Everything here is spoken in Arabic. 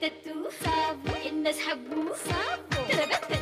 تربتتو الناس حبوه. تربتتو